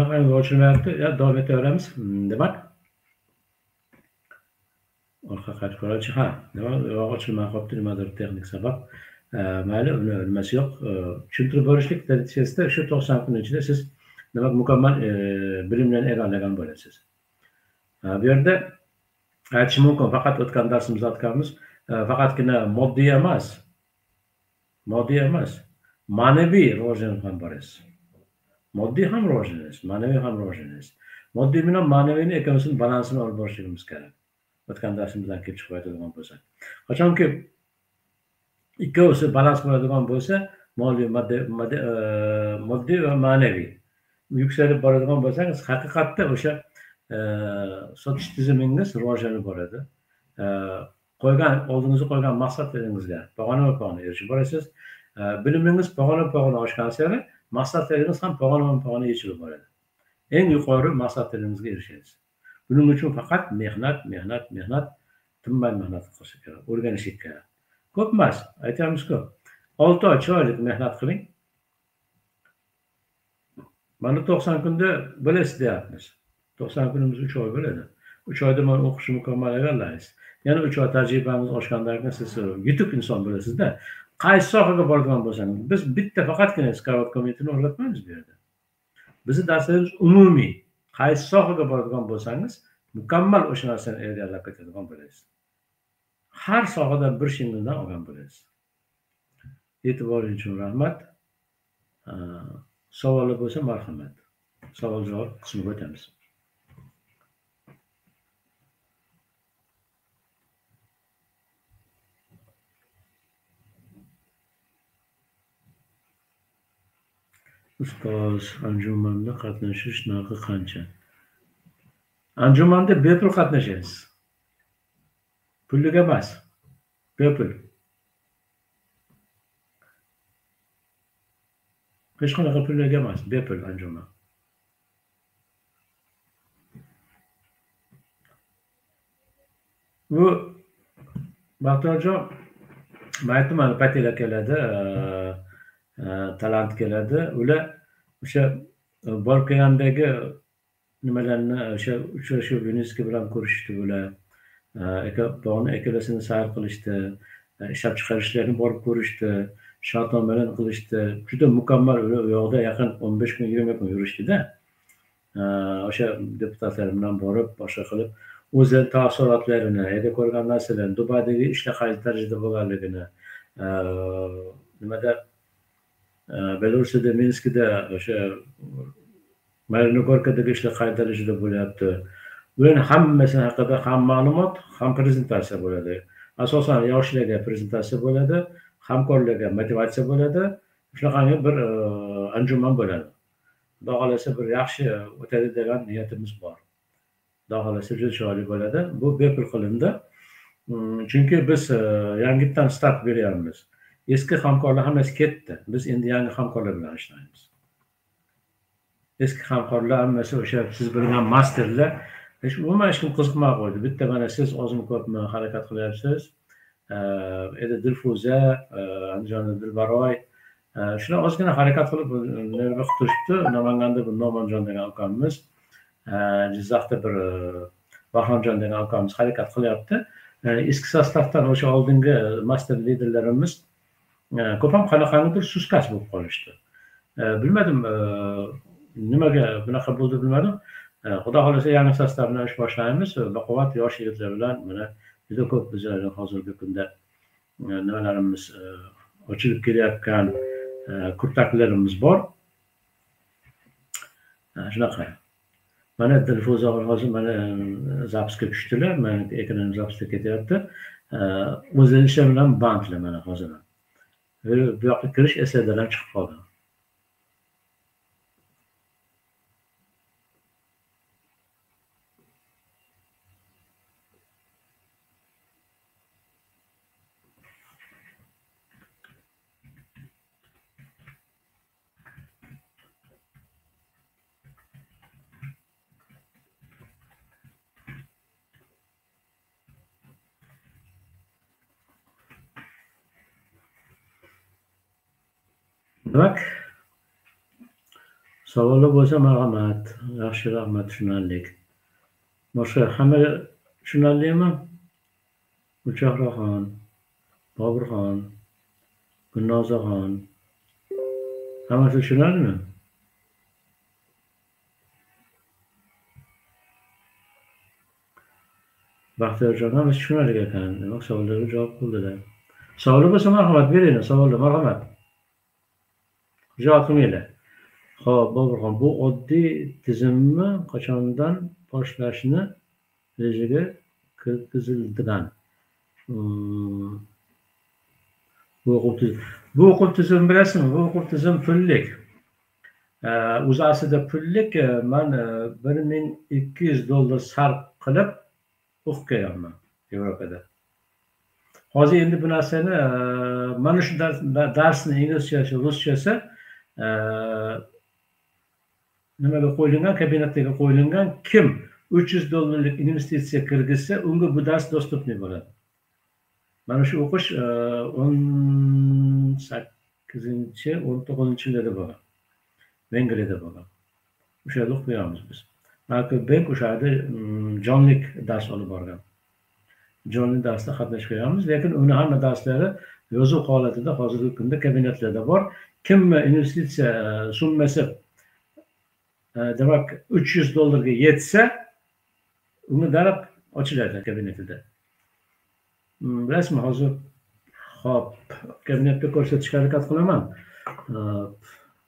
Mu? Ha, ochilmayapti ya davom etaveramiz demak orqa qaytib qoluvchi ha nima ochilmay qolibdi nimadir texnik sabab mayli uni nimasi yo'q tushuntirib berishlik natijasida shu to'qson kun ichida siz demak mukammal bilimlarni egallagan bo'lasiz bu yerda aytish mumkin faqat o'tgan darsimizda aytganmiz faqatgina moddiy emas moddiy emas ma'naviy rivojlanib ham borasiz moddiy ham rivojlanish ma'naviy ham rivojlanish. Moddiy bilan ma'naviyni ikkalasini balansini olib borishligimiz kerak. O'tgan darsimizdan kelib chiqib aytadigan bo'lsak. Qachonki ikkovisi balans bo'ladigan bo'lsa moliy moddiy e, va ma'naviy yuksalib boradigan bo'lsangiz haqiqatda o'sha e, sotish tizimingiz rivojlanib boradi. E, qo'ygan oldingizga qo'ygan maqsadlaringizga pog'ona pog'ona erishib borasiz. Bilimingiz pog'ona pog'ona oshgan sari maqsadlaringiz ham pog'ona pog'ona yechilib boradi eng yuqori maqsadlaringizga erishasiz buning uchun faqat mehnat mehnat mehnat tinmay mehnat qilish kerak o'rganish kerak. Ko'p emas aytamizku olti oy chiroyli mehnat qiling. Mana to'qson kunda bilasiz deyapmiz. To'qson kunimiz uch oy bo'ladi. Uch oyda mana o'qishni mukammal egallaysiz. Yana uch oy tajribangiz oshgandan keyin siz yutuq inson bo'lasizda. Qaysi sohaga boradigan bo'lsangiz biz bitta faqatgina scout komitetini o'rnatmaymiz bu yerda. Bizni darslarimiz umumiy. Qaysi sohaga boradigan bo'lsangiz mukammal o'sha narsani egallab ketadigan bo'lasiz har sohadan bir shingildan olgan bo'lasiz e'tiboringiz uchun rahmat. Savollar bo'lsa marhamat. Savol javob qismiga o'tamiz. Ustoz anjumanda qatnashish narxi qancha? Anjumanda bepul qatnashasiz pullik emas bepul. Hech qanaqa pullik emas bepul anjuman bu baxtiyorjon man aytdim mana patela keladi E, talant keladi. Ular o'sha e, borib nimalarni e, o'sha uchrashuv yunesko bilan ko'rishdi ular. Bog'ni akalasini sayr qilishdi. Ishlab chiqarishlarni borib ko'rishdi. Shartnomalar qilishdi. Juda mukammal u yoqda yaqin o'n besh kun yigirma kun yurishdida. O'sha deputatlar bilan borib boshqa qilib o'zi taassurotlarini yerda ko'rgan narsalarini dubaydagi ishlar qaysi darajada bo'lganligini nimada belarusiyada minskda o'sha Marinogorkadagi ishlar qay darajada bo'lyapti bularni hammasini haqida ham ma'lumot ham prezentatsiya bo'ladi asosan yoshlarga prezentatsiya bo'ladi hamkorlarga motivatsiya bo'ladi shunaqangi bir anjuman bo'ladi xudo xohlasa bir yaxshi o'tadi degan niyatimiz bor xudo xohlasa juda chiroyli bo'ladi bu bepul qilindi chunki biz yangitdan start beryapmiz eski hamkorlar hammasi ketdi. Biz endi yangi hamkorlar bilan ishlaymiz eski hamkorlar hammasi o'sha siz bilgan masterlar. Umuman hech kim qiziqmay qo'ydi. Bitta mana siz ozmi ko'pmi harakat qilyapsiz. Endi dilfuza andijonda dilbaroy. Shular ozgina harakat qilib nima qilib turishibdi namanganda bir nomanjon degan ukamiz jizzaxda bir bahramjon degan ukamiz harakat qilyapti. Eski sostavdan o'sha oldingi master liderlarimiz ko'p ham qanaqangidir sustkach bo'lib qolishdi bilmadim nimaga bunaqa bo'ldi bilmadim xudo xohlasa yangi sostav bilan ish boshlaymiz baquvvat yosh yigitlar bilan mana juda ko'p bizlarni hozirgi kunda nimalarimiz ochilib kelayotgan kurtaklarimiz bor shunaqa mana dilfuza hozir mana zapisga tushdilar mani ekranim zapsda ketyapti o'zlari ishlar bilan bandlar mana hozir bu yoqqa kirish eslaridan chiqib qoldi demak savollar bo'lsa marhamat yaxshi rahmat tushunarli boshqa hamma tushunarlimi gulchehraxon boburxon gulnozaxon hammasi tushunarlimi baxtiyorjon hammasi tushunarli ekan. Demak savollarga javob qildilar. Savollar bo'lsa marhamat beringlar savollar marhamat. Javob qilmanglar ho'p boburxon bu oddiy tizimni qachondan boshlashni rejaga kirgizilgan hmm. bu o'quv tizimi bu o'quv tizimi bilasizmi bu o'quv tizimi pullik. O'zi aslida pullik e, man e, bir ming ikki yuz dollar sarf qilib o'qib kelyapman yevropada. Hozir endi bu narsani e, mana shu darsni inglizchasi ruschasi Э, nimaga qo'yilgan? Kabinetga qo'yilgan kim? Uch yuz dollarlik investitsiya kirgizsa unga bu dars доступный bo'ladi. Mana shu o'qish e, o'n sakkizinchi o'n to'qqizinchi yillarda bo'lgan. Vengriyada bo'lgan. O'sha yerda o'qib biz. Bank o'sha yerda mm, jonlik dars olib borgan. Jonli darsda qatnashib kelganmiz lekin uni hamma darslari yozuv holatida hozirgi kunda kabinetlarda bor. Kim investitsiya e, summasi e, demak uch yuz dollarga yetsa unga darab ochiladi kabinetida. Mm, bilasizmi hozir hop kabinetda ko'rsatishga harakat qilaman.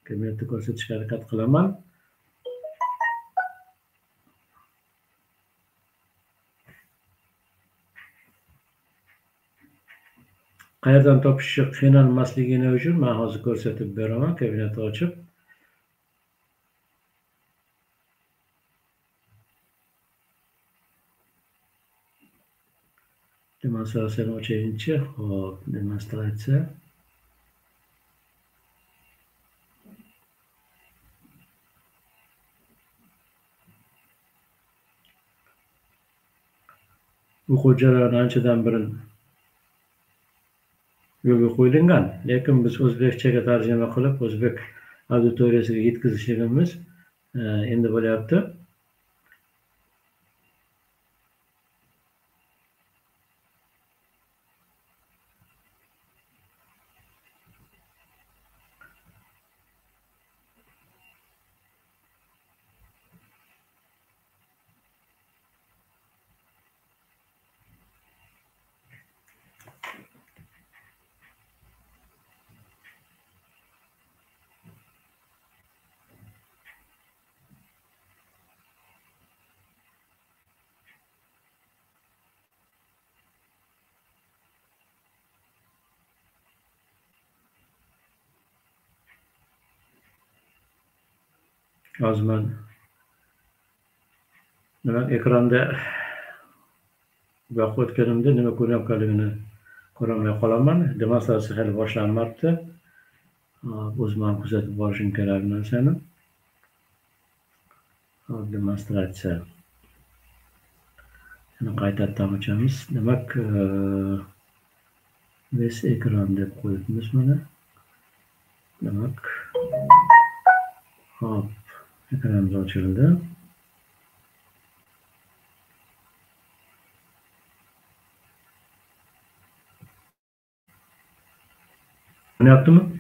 Kabinetda ko'rsatishga harakat qilaman. Qayerdan topishni qiynalmasligini uchun man hozir ko'rsatib beraman kabinetni ochib. Demonstratsiyani ochayinchi. Hop demonstratsiya o'quv jarayoni anchadan beri yo'lga qo'yilgan. Lekin biz o'zbekchaga tarjima qilib o'zbek auditoriyasiga yetkazishligimiz e, endi bo'lyapti. Yozman. Nima ekranda buyoqqa o'tganimda nima ko'rayotganligini ko'rolmay qolaman. Demonstratsiya hali boshlanmabdi. O'zim ham kuzatib borishim kerak narsani demonstratsiya. Yana qaytadan ochamiz demak e, biz ekran deb qo'yibmiz mana. Demak hop ekranimiz ochildi yaptı mı?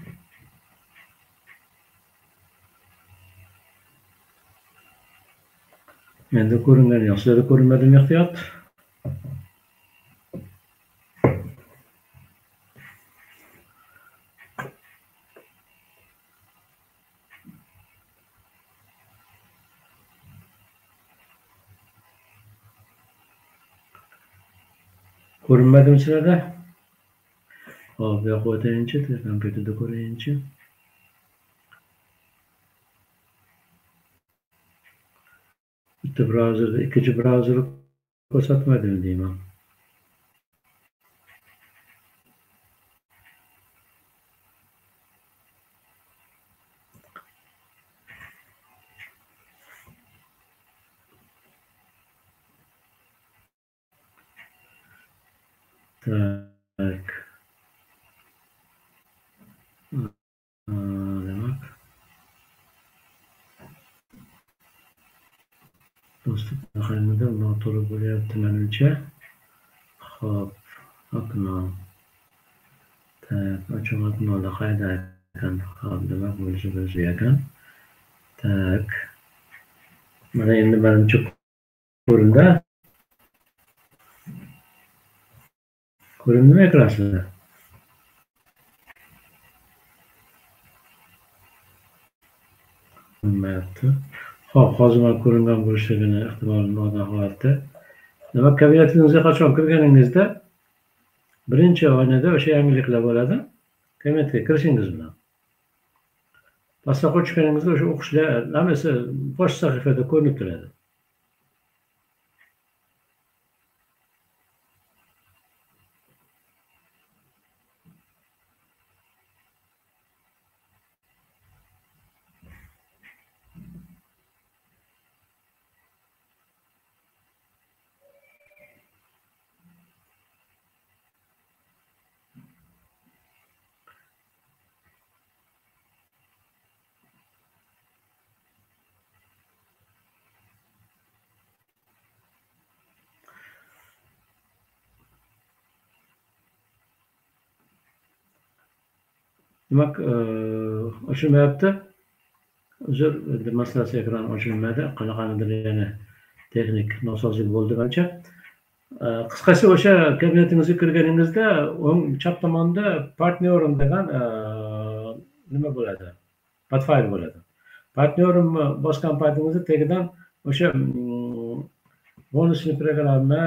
Endi ko'ringan yo'q. Sizlarda ko'rinmadimi ehtiyot? Ko'rinmadimi sizlarda? Hop, bu yoqqa o'tayinchi, kompyuterda ko'rayinchi. Bitta brauzerda ikkinchi brauzerni ko'rsatmadimi deyman. Так. demak do'stlik raqamida noto'g'ri bo'lyapti manimcha ho'p okno tak ochiq oknoda qayda ekan hop demak bunisi o'zi ekan tak mana endi manimcha ko'rindi ko'rindimi ekran sizda ko'rinmayapti Xo'p, hozir man ko'ringan bo'lishligini ehtimoli nodon holatda demak kabinetingizga qachon kirganingizda birinchi oynada o'sha yangiliklar bo'ladi. Kabinetga kirishingiz bilan pastga chiqqaningizda o'sha o'qishlar hammasi bosh sahifada ko'rinib turadi. Demak e, ochilmayapti. Uzr endi masalasi ekran ochilmaydi qanaqanidir yana texnik nosozlik bo'ldi manimcha e, qisqasi o'sha kabinetingizga kirganingizda o'ng chap tomonda partnyorim degan e, nima bo'ladi? Podfayl bo'ladi. Partnyorimni bosgan paytingizda tagidan o'sha mm, bonusli programma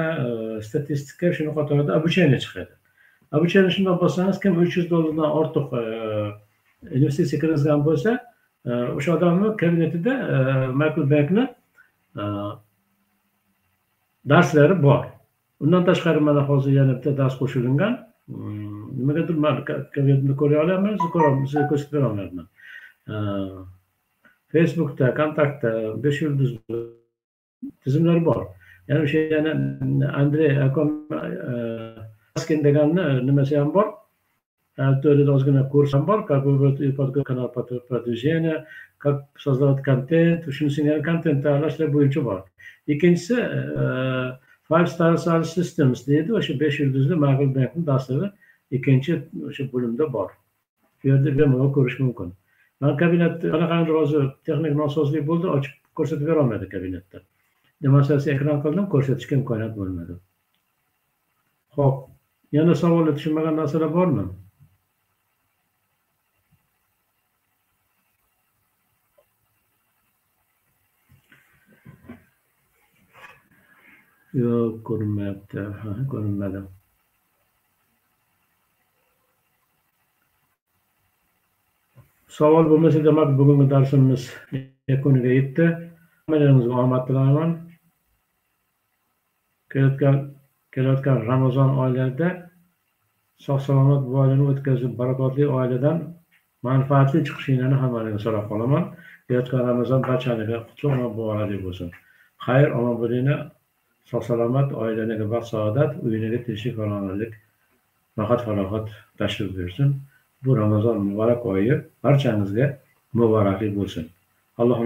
statistika shuni qatorida обучение chiqadi. Обучение shundoq bossangiz kim uch yuz dollardan ortiq investitsiya kirgizgan bo'lsa o'sha odamni kabinetida michael bekni darslari bor undan tashqari mana hozir yana bitta dars qo'shilgan nimagadir man kabinetni ko'ra olyapman sizga ko'rsatib bera olmayapman facebookda kontaktda besh yulduz tizimlar bor yana o'sha yana andrey Askin deganni nimasi ham bor to'rida ozgina kurs ham bor как выбрать канал продвижения как создавать контент shunisini ham kontent tayyorlashlar bo'yicha bor ikkinchisi five star service systems deydi o'sha besh yulduzli mag'il bankni darslari ikkinchi o'sha bo'limda bor bu yerda bemalol ko'rish mumkin man kabinet qanaqangidir hozir texnik nosozlik bo'ldi ochib ko'rsatib berolmadi kabinetda demonstratsiya ekran qildim ko'rsatishga imkoniyat bo'lmadi ho'p yana savolda tushunmagan narsalar bormi yo'q ko'rinmayapti ko'rinmadi savol bo'lmasa demak bugungi darsimiz yakuniga yetdi hammalaringizga omad tilayman kelayotgan kelayotgan ramazon oylarida sog' salomat bu o'tkazib barakotli oiladan manfaatli chiqishinglarni hammalaringga so'rab qolaman. Kelayotgan ramazon barchanglarga qutlug' muborakli bo'lsin. Xayr omon bo'linglar. Sog' salomat oilanglarga baxt saodat uyinglarga tinchlik farovonlik rohat falohat tashrif buyursin. Bu ramazon muborak oyi barchangizga muborakli bo'lsin. Alloh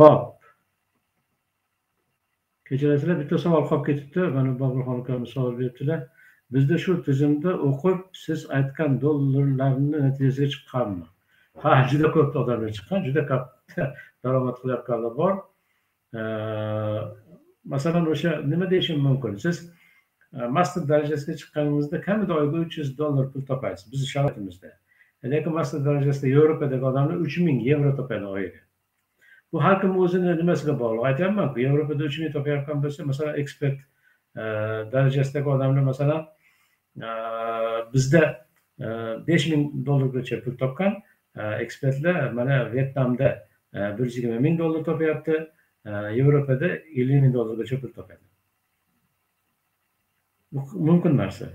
uni Ho'p. Kechirasizlar, bitta savol qolib ketibdi. Mana Boburxon ukamiz savol beribdilar. Bizda shu tizimda o'qib, siz aytgan dollarlarni natijasiga chiqqanmi? Ha, juda ko'p odamlar chiqqan, juda katta daromad qilayotganlar bor. Masalan, o'sha nima deyishim mumkin? Siz e, master darajasiga chiqqaningizda kamida oyiga uch yuz dollar pul topasiz bizni sharoitimizda. Lekin master darajasida Yevropadagi odamlar uch ming yevro topadi oyiga. Bu har kim o'zini nimasiga bog'liq? Aytyapmanku yevropada uch ming topayotgan bo'lsa masalan ekspert e, darajasidagi odamlar masalan e, bizda e, besh ming dollargacha pul topgan e, ekspertlar mana vyetnamda bir yuz yigirma ming dollar topyapti yevropada ellik ming dollargacha pul topadi. Bu mumkin narsa.